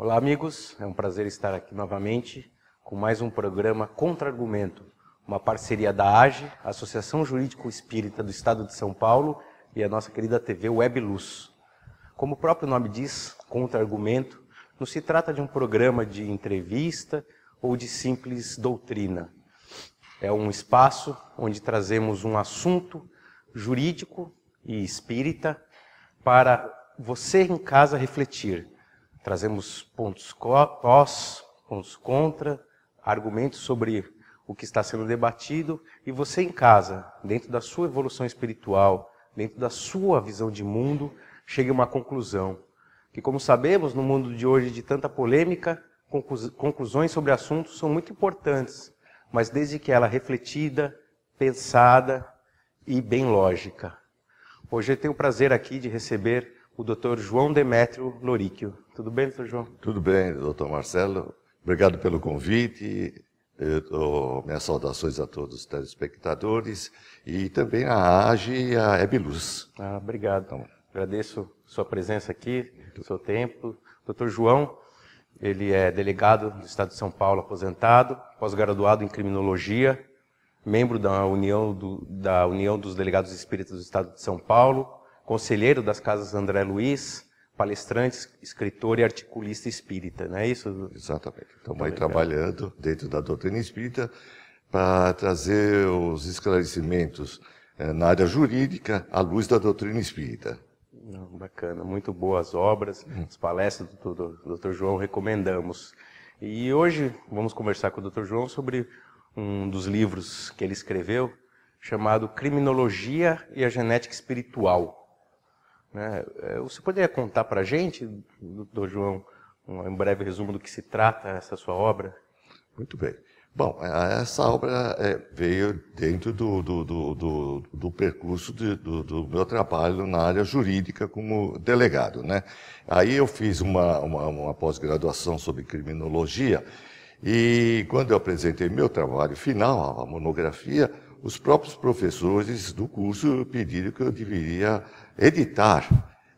Olá, amigos. É um prazer estar aqui novamente com mais um programa Contra-Argumento, uma parceria da AGE, Associação Jurídico Espírita do Estado de São Paulo, e a nossa querida TV Web Luz. Como o próprio nome diz, Contra-Argumento, não se trata de um programa de entrevista ou de simples doutrina. É um espaço onde trazemos um assunto jurídico e espírita para você em casa refletir. Trazemos pontos pós, pontos contra, argumentos sobre o que está sendo debatido e você em casa, dentro da sua evolução espiritual, dentro da sua visão de mundo, chegue a uma conclusão. Que, como sabemos, no mundo de hoje de tanta polêmica, conclusões sobre assuntos são muito importantes, mas desde que ela é refletida, pensada e bem lógica. Hoje eu tenho o prazer aqui de receber o Dr. João Demétrio Loríquio. Tudo bem, doutor João? Tudo bem, doutor Marcelo. Obrigado pelo convite. Minhas saudações a todos os telespectadores e também a AGE e a Ebiluz. Ah, obrigado. Então, Agradeço sua presença aqui, seu tempo. Doutor João, ele é delegado do Estado de São Paulo, aposentado, pós-graduado em criminologia, membro da União, do, da União dos Delegados Espíritas do Estado de São Paulo, conselheiro das Casas André Luiz, palestrante, escritor e articulista espírita, não é isso? Exatamente. Estamos aí trabalhando dentro da doutrina espírita para trazer os esclarecimentos eh, na área jurídica à luz da doutrina espírita. Não, bacana, muito boas obras, hum. as palestras do, do, do Dr. João recomendamos. E hoje vamos conversar com o Dr. João sobre um dos livros que ele escreveu, chamado Criminologia e a Genética Espiritual. Né? É, você poderia contar para a gente, doutor João, um breve resumo do que se trata essa sua obra? Muito bem. Bom, é, essa obra é, veio dentro do, do, do, do, do percurso de, do, do, meu trabalho na área jurídica como delegado. Né? Aí eu fiz uma, uma, uma pós-graduação sobre criminologia e quando eu apresentei meu trabalho final, a monografia, os próprios professores do curso pediram que eu deveria editar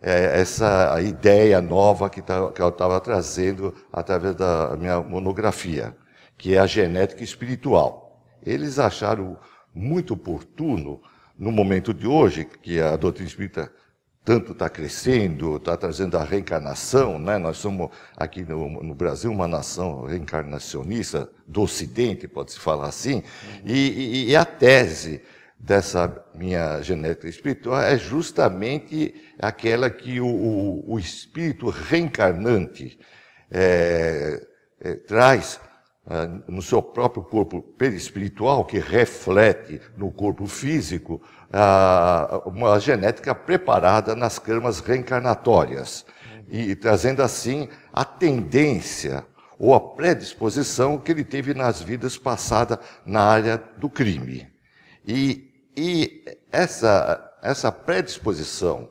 é, essa ideia nova que, tá, que eu estava trazendo através da minha monografia que é a genética espiritual. Eles acharam muito oportuno, no momento de hoje, que a doutrina espírita tanto está crescendo, está trazendo a reencarnação, né? nós somos aqui no, no, Brasil uma nação reencarnacionista do Ocidente, pode-se falar assim, e, e, e, a tese dessa minha genética espiritual é justamente aquela que o, o, o espírito reencarnante é, é, traz ah, no seu próprio corpo perispiritual, que reflete no corpo físico, ah, uma genética preparada nas camas reencarnatórias, e trazendo assim a tendência ou a predisposição que ele teve nas vidas passadas na área do crime. E, e essa, essa predisposição,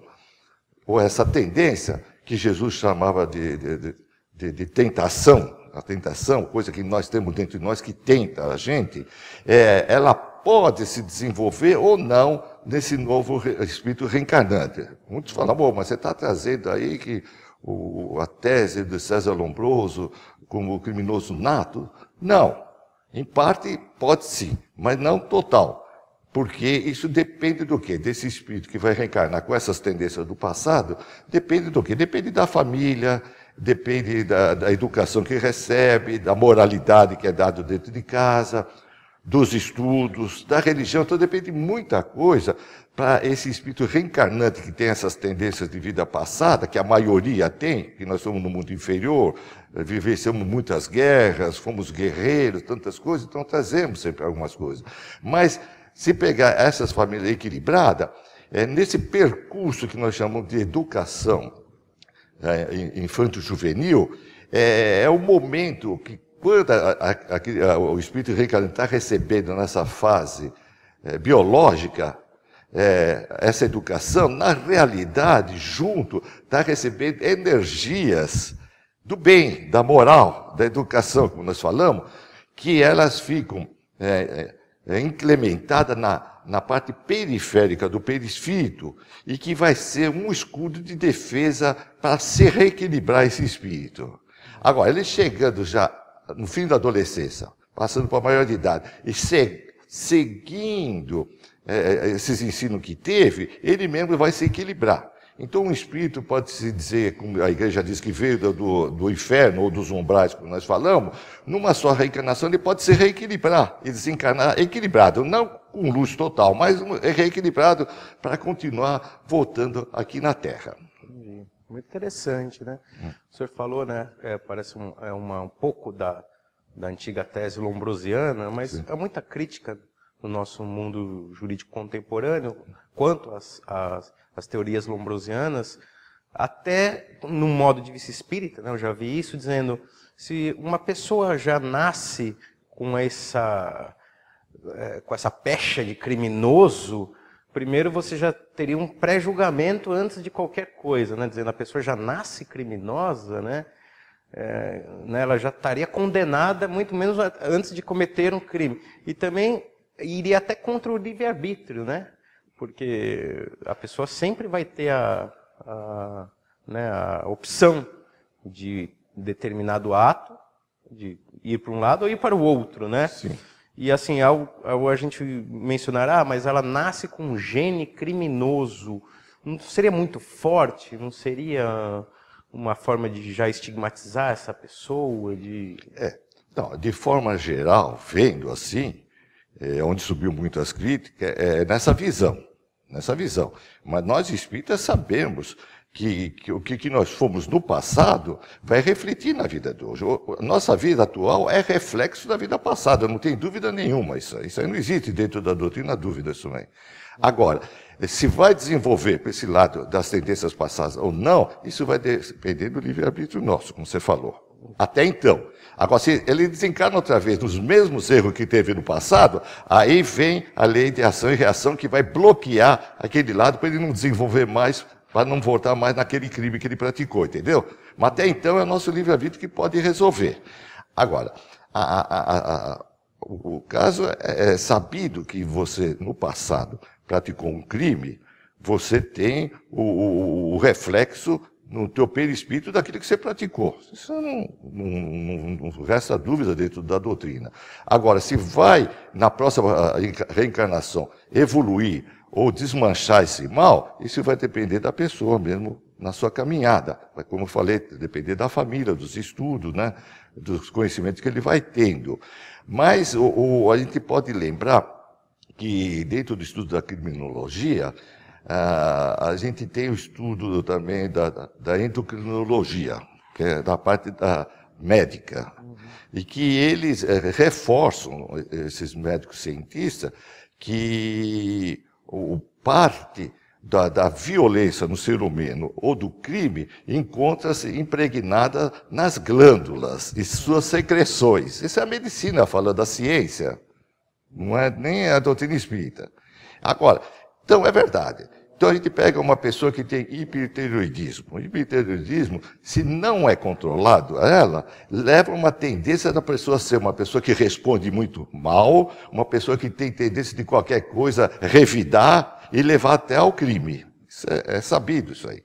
ou essa tendência, que Jesus chamava de, de, de, de tentação, a tentação, coisa que nós temos dentro de nós que tenta a gente, é, ela pode se desenvolver ou não nesse novo espírito reencarnante. Muitos falam, bom, mas você está trazendo aí que o, a tese de César Lombroso como criminoso nato. Não. Em parte pode sim, mas não total. Porque isso depende do quê? Desse espírito que vai reencarnar com essas tendências do passado, depende do quê? Depende da família, depende da, da, educação que recebe, da moralidade que é dada dentro de casa, dos estudos, da religião, então depende de muita coisa para esse espírito reencarnante que tem essas tendências de vida passada, que a maioria tem, que nós somos no mundo inferior, vivenciamos muitas guerras, fomos guerreiros, tantas coisas, então trazemos sempre algumas coisas. Mas se pegar essas famílias equilibradas, é nesse percurso que nós chamamos de educação, é, infanto-juvenil, é, é, o momento que, quando a, a, a, o espírito reencarnante está recebendo nessa fase é, biológica, é, essa educação, na realidade, junto, está recebendo energias do bem, da moral, da educação, como nós falamos, que elas ficam é, é, implementadas na, na parte periférica do perispírito e que vai ser um escudo de defesa para se reequilibrar esse espírito. Agora, ele chegando já no fim da adolescência, passando para a maioridade, e se, seguindo é, esses ensinos que teve, ele mesmo vai se equilibrar. Então, um espírito pode se dizer, como a igreja diz que veio do, do inferno ou dos umbrais, como nós falamos, numa só reencarnação ele pode se reequilibrar e desencarnar equilibrado, não com luz total, mas reequilibrado para continuar voltando aqui na Terra. Muito interessante, né? Hum. O senhor falou, né? É, parece um, é uma, um pouco da, da antiga tese lombrosiana, mas Sim. há muita crítica no nosso mundo jurídico contemporâneo quanto às, às as teorias lombrosianas, até no modo de vista espírita, né, eu já vi isso dizendo, se uma pessoa já nasce com essa, é, com essa pecha de criminoso, primeiro você já teria um pré-julgamento antes de qualquer coisa, né, dizendo a pessoa já nasce criminosa, né, é, né, ela já estaria condenada muito menos antes de cometer um crime. E também iria até contra o livre-arbítrio, né? Porque a pessoa sempre vai ter a, a, né, a opção de determinado ato, de ir para um lado ou ir para o outro, né? Sim. E assim, ao, ao a gente mencionar, ah, mas ela nasce com um gene criminoso, não seria muito forte? Não seria uma forma de já estigmatizar essa pessoa? De... É, não, de forma geral, vendo assim, é, onde subiu muito as críticas, é nessa visão nessa visão. Mas nós espíritas sabemos que, o que, nós fomos no passado vai refletir na vida de hoje. Nossa vida atual é reflexo da vida passada, não tem dúvida nenhuma. Isso, isso aí não existe dentro da doutrina dúvida isso aí. Agora, se vai desenvolver para esse lado das tendências passadas ou não, isso vai depender do livre-arbítrio nosso, como você falou. Até então. Agora, se ele desencarna outra vez nos mesmos erros que teve no passado, aí vem a lei de ação e reação que vai bloquear aquele lado para ele não desenvolver mais, para não voltar mais naquele crime que ele praticou, entendeu? Mas até então é o nosso livre-arbítrio que pode resolver. Agora, a, a, a, o, caso é, é sabido que você, no passado, praticou um crime, você tem o, o, o reflexo no teu perispírito daquilo que você praticou. Isso não, não, não, resta dúvida dentro da doutrina. Agora, se vai, na próxima ah, reencarnação, evoluir ou desmanchar esse mal, isso vai depender da pessoa mesmo na sua caminhada. Como eu falei, depender da família, dos estudos, né? dos conhecimentos que ele vai tendo. Mas o, o, a gente pode lembrar que dentro do estudo da criminologia, ah, a gente tem o estudo também da, da endocrinologia, que é da parte da médica, uhum. e que eles é, reforçam, esses médicos cientistas, que o parte da, da, violência no ser humano ou do crime encontra-se impregnada nas glândulas e suas secreções. Isso é a medicina falando da ciência, não é nem a doutrina espírita. Agora, então, é verdade. Então, a gente pega uma pessoa que tem hipertiroidismo. O hipertiroidismo, se não é controlado, ela leva uma tendência da pessoa ser uma pessoa que responde muito mal, uma pessoa que tem tendência de qualquer coisa revidar e levar até ao crime. É, é sabido isso aí.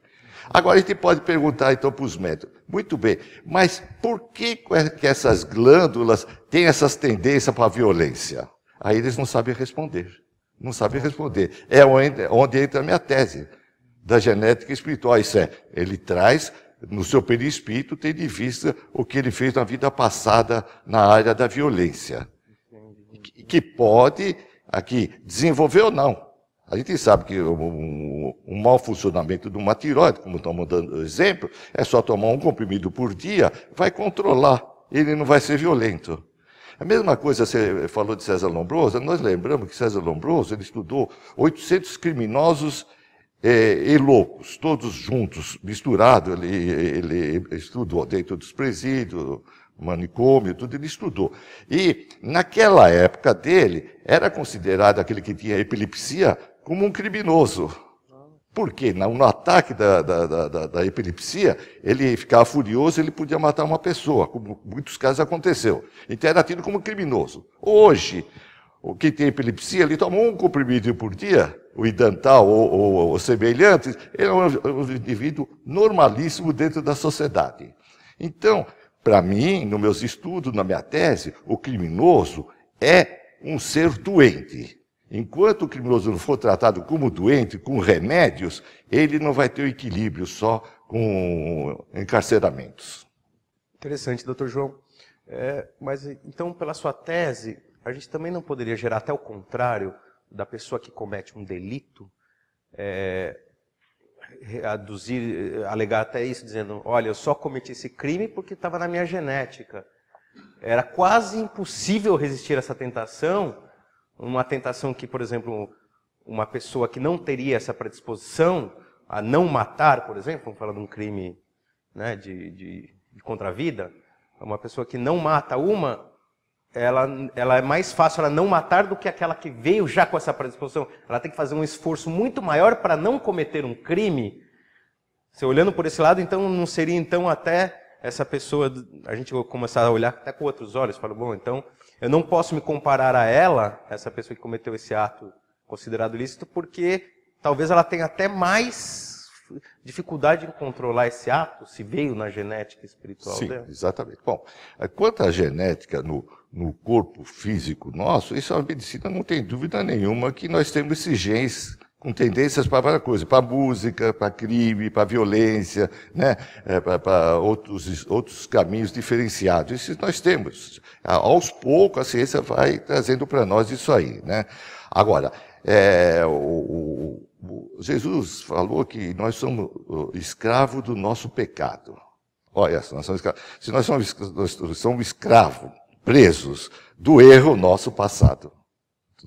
Agora, a gente pode perguntar então para os médicos, muito bem, mas por que, que essas glândulas têm essas tendências para a violência? Aí eles não sabem responder. Não sabe responder. É onde, entra a minha tese da genética espiritual. Isso é, ele traz no seu perispírito, tem de vista o que ele fez na vida passada na área da violência. Que pode, aqui, desenvolver ou não. A gente sabe que um, um mau funcionamento de uma tiroide, como estamos dando exemplo, é só tomar um comprimido por dia, vai controlar. Ele não vai ser violento. A mesma coisa, você falou de César Lombroso, nós lembramos que César Lombroso ele estudou 800 criminosos é, e loucos, todos juntos, misturados. Ele, ele estudou dentro dos presídios, manicômio, tudo ele estudou. E naquela época dele, era considerado aquele que tinha epilepsia como um criminoso. Porque no ataque da, da, da, da, epilepsia, ele ficava furioso, ele podia matar uma pessoa, como muitos casos aconteceu. Então era tido como criminoso. Hoje, o que tem epilepsia, ele toma um comprimido por dia, o idantal ou, ou, ou ele é um, um indivíduo normalíssimo dentro da sociedade. Então, para mim, nos meus estudos, na minha tese, o criminoso é um ser doente. Enquanto o criminoso não for tratado como doente, com remédios, ele não vai ter o equilíbrio só com encarceramentos. Interessante, doutor João. É, mas então, pela sua tese, a gente também não poderia gerar até o contrário da pessoa que comete um delito, é, alegar até isso, dizendo: olha, eu só cometi esse crime porque estava na minha genética. Era quase impossível resistir a essa tentação, uma tentação que, por exemplo, uma pessoa que não teria essa predisposição a não matar, por exemplo, vamos falar de um crime né, de, de, de contra a vida, uma pessoa que não mata uma, ela, ela é mais fácil ela não matar do que aquela que veio já com essa predisposição. Ela tem que fazer um esforço muito maior para não cometer um crime. Se olhando por esse lado, então não seria então até essa pessoa, a gente começar a olhar até com outros olhos, fala, bom, então eu não posso me comparar a ela, essa pessoa que cometeu esse ato considerado ilícito, porque talvez ela tenha até mais dificuldade em controlar esse ato, se veio na genética espiritual Sim, dela? exatamente. Bom, quanto à genética no, no corpo físico nosso, isso a medicina não tem dúvida nenhuma que nós temos esses genes com tendências para várias coisas, para música, para crime, para violência, né? É, para outros, outros caminhos diferenciados. Isso nós temos. Aos poucos a ciência vai trazendo para nós isso aí. Né? Agora, é, o, o, Jesus falou que nós somos escravos do nosso pecado. Olha, nós somos escravos. se nós somos, nós somos escravos, presos do erro nosso passado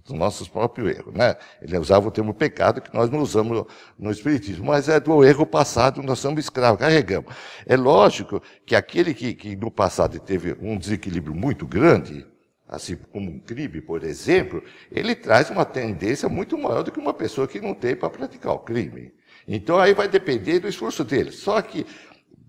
do nosso próprio erro, né? Ele usava o termo pecado que nós não usamos no Espiritismo, mas é do erro passado, nós somos escravos, carregamos. É lógico que aquele que, que no passado teve um desequilíbrio muito grande, assim como um crime, por exemplo, ele traz uma tendência muito maior do que uma pessoa que não tem para praticar o crime. Então aí vai depender do esforço dele. Só que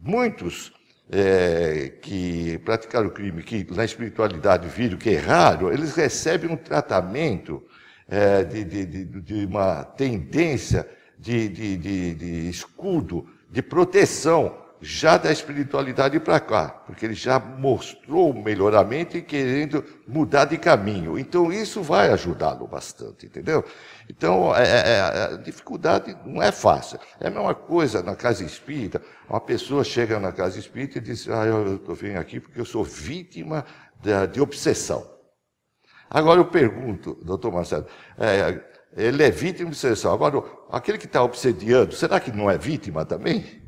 muitos é, que praticaram o crime, que na espiritualidade viram que erraram, eles recebem um tratamento é, de, de, de, de, uma tendência de escudo, de proteção já da espiritualidade para cá, porque ele já mostrou o melhoramento e querendo mudar de caminho. Então isso vai ajudá-lo bastante, entendeu? Então é, é, é, a dificuldade não é fácil. É a mesma coisa na casa espírita. Uma pessoa chega na casa espírita e diz: Ah, eu estou vindo aqui porque eu sou vítima de, de obsessão. Agora eu pergunto, doutor Marcelo, é, ele é vítima de obsessão. Agora, aquele que está obsediando, será que não é vítima também?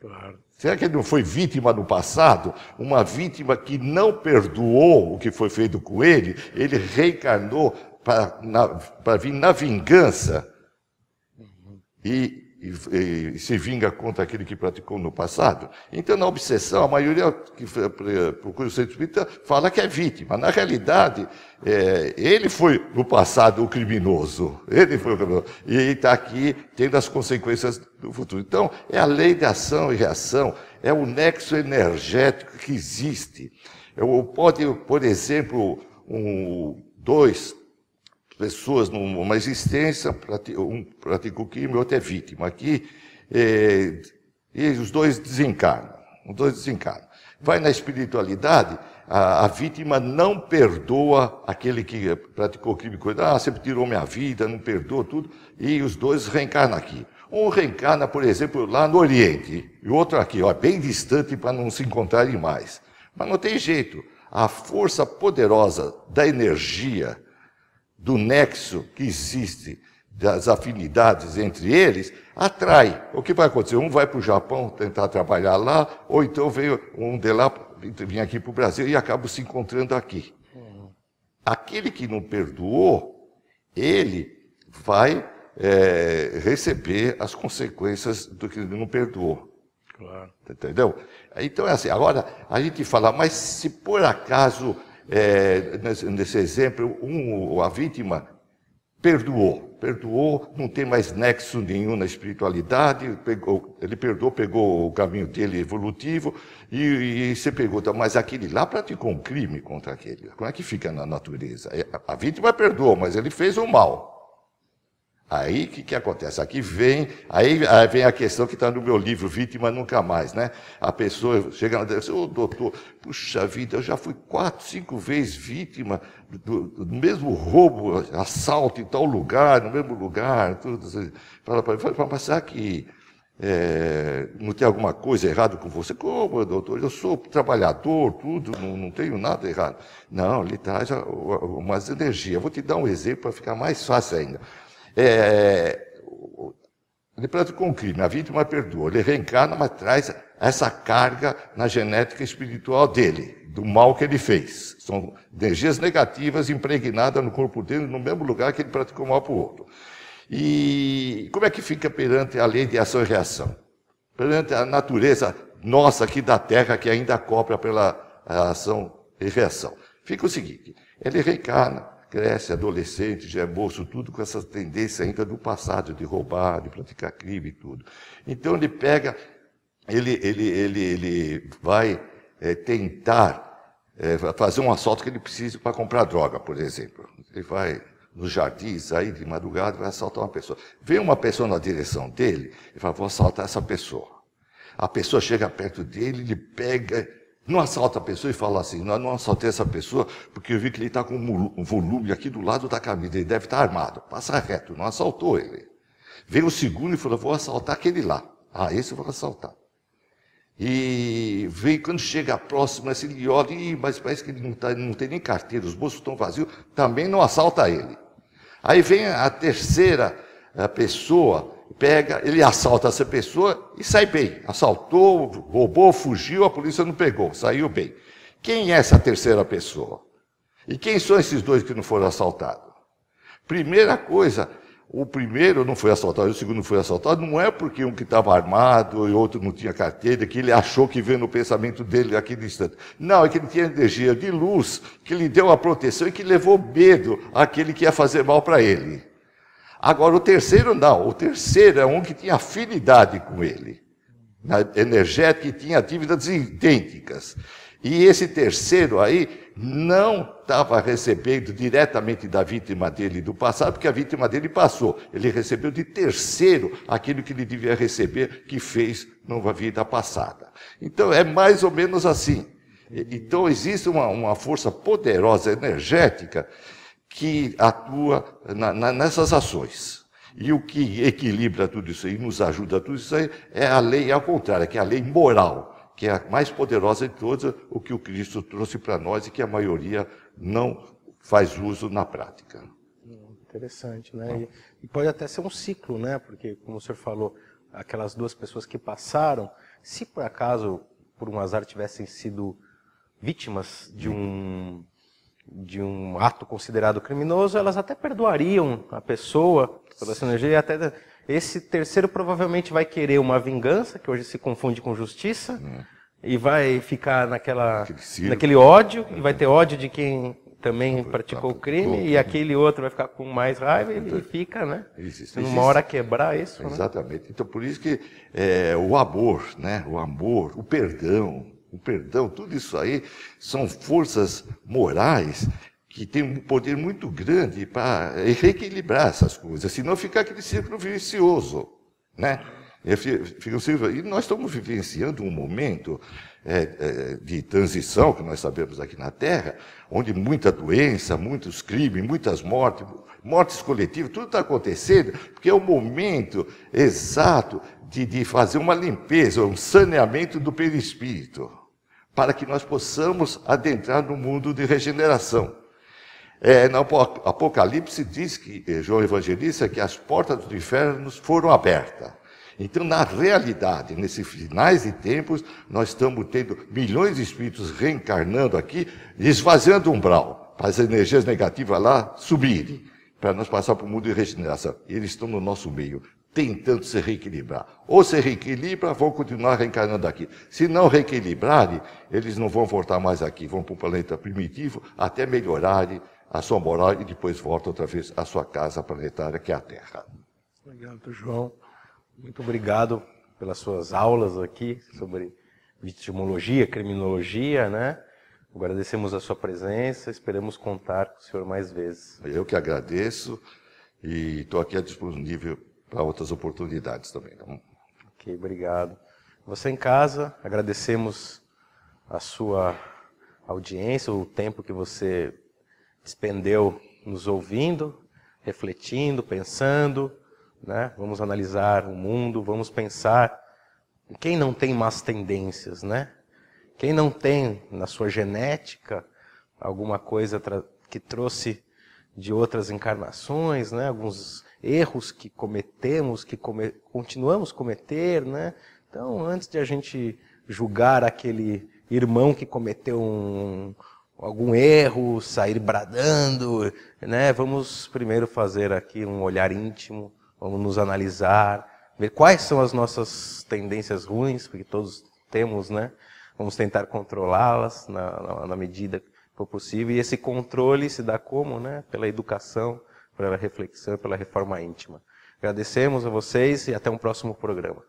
Claro. Será que ele não foi vítima no passado? Uma vítima que não perdoou o que foi feito com ele, ele reencarnou para vir na vingança e, e, e, se vinga contra aquele que praticou no passado. Então, na obsessão, a maioria que procura o centro espírita fala que é vítima. Na realidade, é, ele foi no passado o criminoso. Ele foi o criminoso. E está aqui tendo as consequências do futuro. Então, é a lei de ação e reação, é o nexo energético que existe. Eu, pode, por exemplo, um, dois pessoas numa existência, um pratica o crime, outro é vítima. Aqui, é, e os dois desencarnam. Os dois desencarnam. Vai na espiritualidade, a, a, vítima não perdoa aquele que praticou o crime. Ah, você tirou minha vida, não perdoa tudo. E os dois reencarnam aqui. Um reencarna, por exemplo, lá no Oriente, e o outro aqui, ó, bem distante para não se encontrarem mais. Mas não tem jeito. A força poderosa da energia, do nexo que existe, das afinidades entre eles, atrai. O que vai acontecer? Um vai para o Japão tentar trabalhar lá, ou então veio um de lá, vem aqui para o Brasil e acaba se encontrando aqui. Aquele que não perdoou, ele vai é, receber as consequências do que ele não perdoou. Claro. Entendeu? Então é assim. Agora, a gente fala, mas se por acaso é, nesse, exemplo, um, a vítima perdoou, perdoou, não tem mais nexo nenhum na espiritualidade, pegou, ele perdoou, pegou o caminho dele evolutivo, e, e você pergunta, mas aquele lá praticou um crime contra aquele, como é que fica na natureza? É, a vítima perdoou, mas ele fez o mal. Aí o que, que acontece? Aqui vem, aí, aí vem a questão que está no meu livro, Vítima Nunca Mais, né? A pessoa chega e diz, ô doutor, puxa vida, eu já fui quatro, cinco vezes vítima do, do mesmo roubo, assalto em tal lugar, no mesmo lugar, tudo assim. Fala para ele, mas será que é, não tem alguma coisa errada com você? Como, doutor? Eu sou trabalhador, tudo, não, não tenho nada errado. Não, ele traz umas energias. Vou te dar um exemplo para ficar mais fácil ainda. É, ele praticou um crime, a vítima perdoa, ele reencarna, mas traz essa carga na genética espiritual dele, do mal que ele fez. São energias negativas impregnadas no corpo dele, no mesmo lugar que ele praticou mal para o outro. E como é que fica perante a lei de ação e reação? Perante a natureza nossa aqui da Terra, que ainda cobra pela ação e reação. Fica o seguinte: ele reencarna, cresce, adolescente, já é moço, tudo com essa tendência ainda do passado, de roubar, de praticar crime e tudo. Então ele pega, ele, ele, ele, ele vai é, tentar é, fazer um assalto que ele precisa para comprar droga, por exemplo. Ele vai nos jardins, aí de madrugada, vai assaltar uma pessoa. Vem uma pessoa na direção dele e fala, vou assaltar essa pessoa. A pessoa chega perto dele, ele pega não assalta a pessoa e fala assim, não, não assaltei essa pessoa porque eu vi que ele está com um volume aqui do lado da camisa, ele deve estar tá armado. Passa reto, não assaltou ele. Veio o segundo e falou, vou assaltar aquele lá. Ah, esse eu vou assaltar. E vem, quando chega próximo, assim, ele olha, mas parece que ele não, tá, não tem nem carteira, os bolsos estão vazios, também não assalta ele. Aí vem a terceira a pessoa, pega, ele assalta essa pessoa e sai bem. Assaltou, roubou, fugiu, a polícia não pegou, saiu bem. Quem é essa terceira pessoa? E quem são esses dois que não foram assaltados? Primeira coisa, o primeiro não foi assaltado, o segundo foi assaltado, não é porque um que estava armado e outro não tinha carteira, que ele achou que veio no pensamento dele naquele instante. Não, é que ele tinha energia de luz, que lhe deu a proteção e que levou medo àquele que ia fazer mal para ele. Agora, o terceiro não. O terceiro é um que tinha afinidade com ele. Na energética e tinha dívidas idênticas. E esse terceiro aí não estava recebendo diretamente da vítima dele do passado, porque a vítima dele passou. Ele recebeu de terceiro aquilo que ele devia receber, que fez numa vida passada. Então é mais ou menos assim. Então existe uma, uma força poderosa energética que atua na, na, nessas ações. E o que equilibra tudo isso aí, nos ajuda a tudo isso aí, é a lei ao contrário, que é a lei moral, que é a mais poderosa de todas, o que o Cristo trouxe para nós e que a maioria não faz uso na prática. Interessante, né? E, e pode até ser um ciclo, né? Porque, como o senhor falou, aquelas duas pessoas que passaram, se por acaso, por um azar, tivessem sido vítimas de um de um ato considerado criminoso, elas até perdoariam a pessoa pela energia e até esse terceiro provavelmente vai querer uma vingança, que hoje se confunde com justiça, é. e vai ficar naquela, naquele ódio, e vai ter ódio de quem também praticou o crime, e aquele outro vai ficar com mais raiva e então, fica, né? Existe, Numa hora quebrar isso. Né? Exatamente. Né? Então, por isso que é, o amor, né? O amor, o perdão, o perdão, tudo isso aí são forças morais que têm um poder muito grande para reequilibrar essas coisas, senão fica aquele círculo vicioso, né? E nós estamos vivenciando um momento é, é, de transição, que nós sabemos aqui na Terra, onde muita doença, muitos crimes, muitas mortes, mortes coletivas, tudo está acontecendo, porque é o momento exato de, de fazer uma limpeza, um saneamento do perispírito para que nós possamos adentrar no mundo de regeneração. É, no Apocalipse diz que eh, João Evangelista que as portas do inferno foram abertas. Então, na realidade, nesses finais de tempos, nós estamos tendo milhões de espíritos reencarnando aqui, esvaziando o umbral, para as energias negativas lá subirem, para nós passar para o mundo de regeneração. Eles estão no nosso meio tentando se reequilibrar. Ou se reequilibra, vão continuar reencarnando aqui. Se não reequilibrarem, eles não vão voltar mais aqui, vão para o planeta primitivo até melhorarem a sua moral e depois voltam outra vez à sua casa planetária, que é a Terra. Obrigado, João. Muito obrigado pelas suas aulas aqui sobre vitimologia, criminologia, né? Agradecemos a sua presença, esperamos contar com o senhor mais vezes. Eu que agradeço. e estou aqui disponível para outras oportunidades também. Tá ok, obrigado. Você em casa, agradecemos a sua audiência, o tempo que você despendeu nos ouvindo, refletindo, pensando, né? Vamos analisar o mundo, vamos pensar em quem não tem más tendências, né? Quem não tem na sua genética alguma coisa que trouxe de outras encarnações, né? Alguns erros que cometemos, que come continuamos a cometer, né? Então, antes de a gente julgar aquele irmão que cometeu um, algum erro, sair bradando, né? Vamos primeiro fazer aqui um olhar íntimo, vamos nos analisar, ver quais são as nossas tendências ruins, porque todos temos, né? Vamos tentar controlá-las na, na, na, medida que for possível. E esse controle se dá como, né? Pela educação, pela reflexão e pela reforma íntima. Agradecemos a vocês e até um próximo programa.